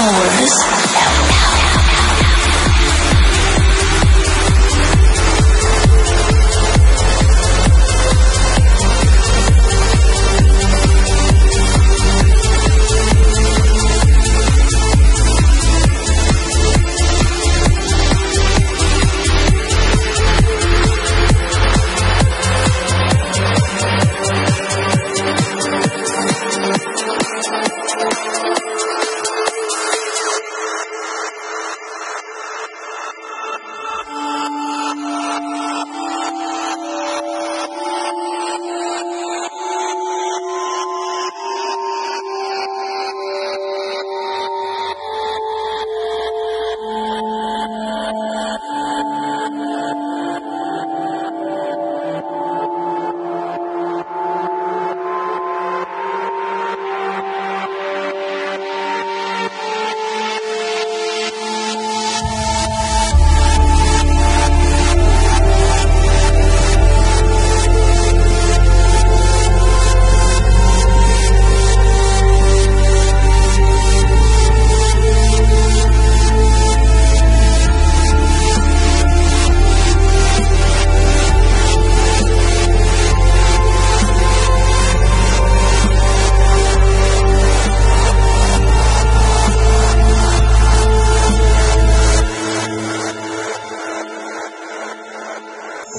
hours.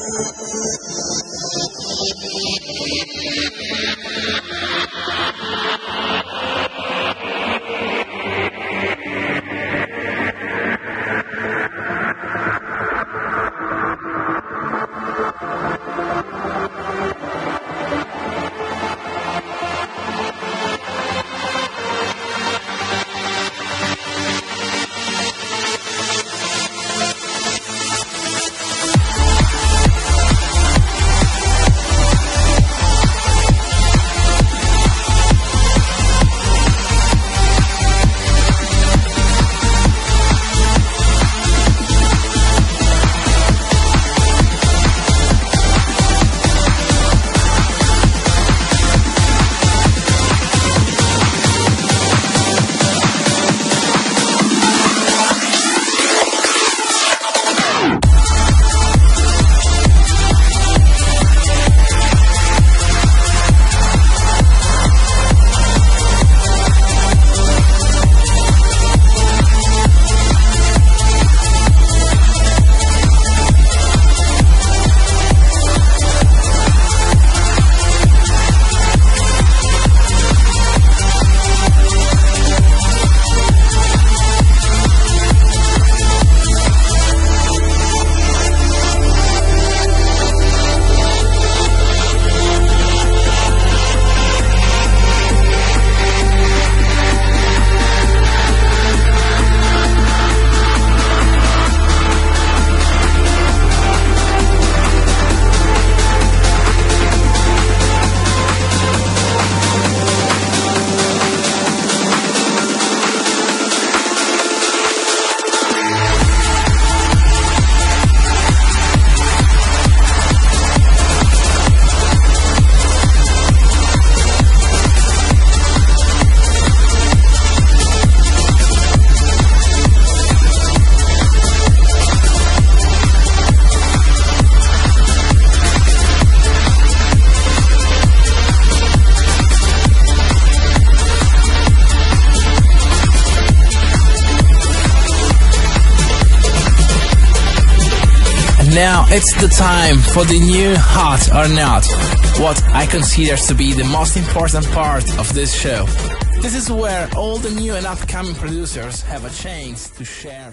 Thank you. Now it's the time for the new Hot or Not, what I consider to be the most important part of this show. This is where all the new and upcoming producers have a chance to share